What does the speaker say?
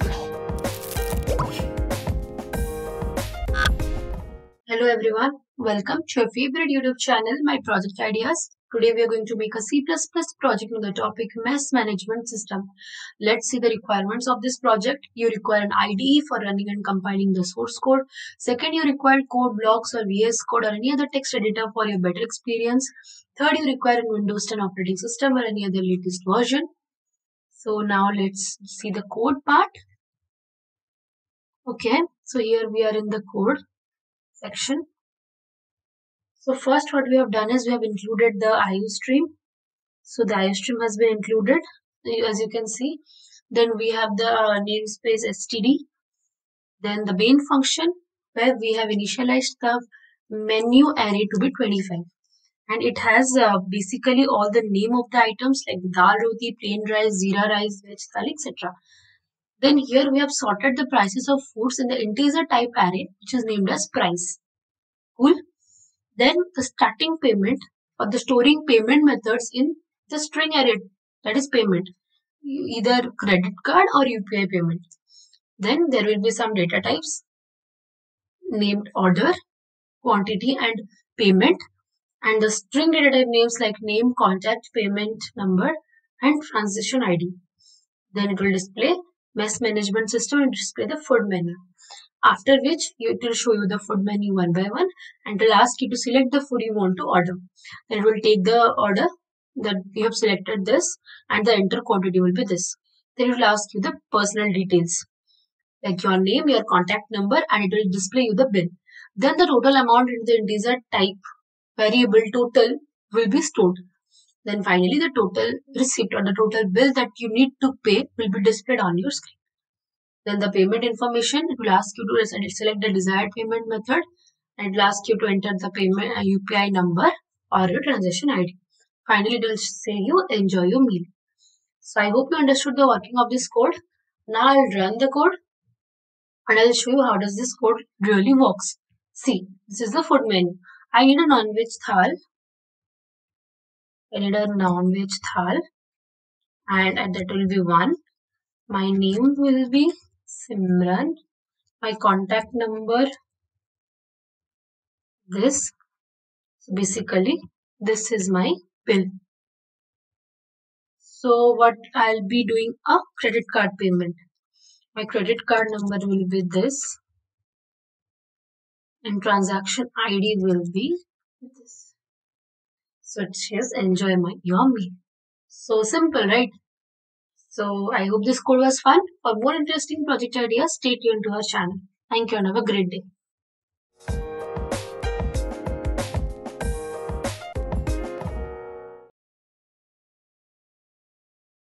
Hello everyone, welcome to your favorite YouTube channel, My Project Ideas. Today we are going to make a C++ project on the topic Mess Management System. Let's see the requirements of this project. You require an IDE for running and compiling the source code. Second, you require code blocks or VS Code or any other text editor for your better experience. Third, you require a Windows 10 operating system or any other latest version. So now let's see the code part. Okay, so here we are in the code section. So first what we have done is we have included the IO stream. So the IO stream has been included as you can see. Then we have the uh, namespace std. Then the main function where we have initialized the menu array to be 25 and it has uh, basically all the name of the items like dal roti, plain rice, zira rice, veg thali, etc. Then here we have sorted the prices of foods in the integer type array which is named as price. Cool. Then the starting payment or the storing payment methods in the string array that is payment either credit card or UPI payment. Then there will be some data types named order, quantity and payment and the string data type names like name, contact, payment number and transaction ID. Then it will display mess management system and display the food menu. After which it will show you the food menu one by one and it will ask you to select the food you want to order. Then it will take the order that you have selected this and the enter quantity will be this. Then it will ask you the personal details like your name, your contact number and it will display you the bill. Then the total amount in the integer type variable total will be stored. Then finally the total receipt or the total bill that you need to pay will be displayed on your screen. Then the payment information, it will ask you to select the desired payment method and it will ask you to enter the payment UPI uh, number or your transaction ID. Finally, it will say you enjoy your meal. So I hope you understood the working of this code. Now I'll run the code and I'll show you how does this code really works. See, this is the food menu. I need a non-veg thal. I need a non-veg thal and that will be one. My name will be Simran. My contact number this. So basically this is my bill. So what I'll be doing a credit card payment. My credit card number will be this and transaction ID will be this. So it says enjoy my your meal. So simple, right? So I hope this code was fun. For more interesting project ideas, stay tuned to our channel. Thank you and have a great day.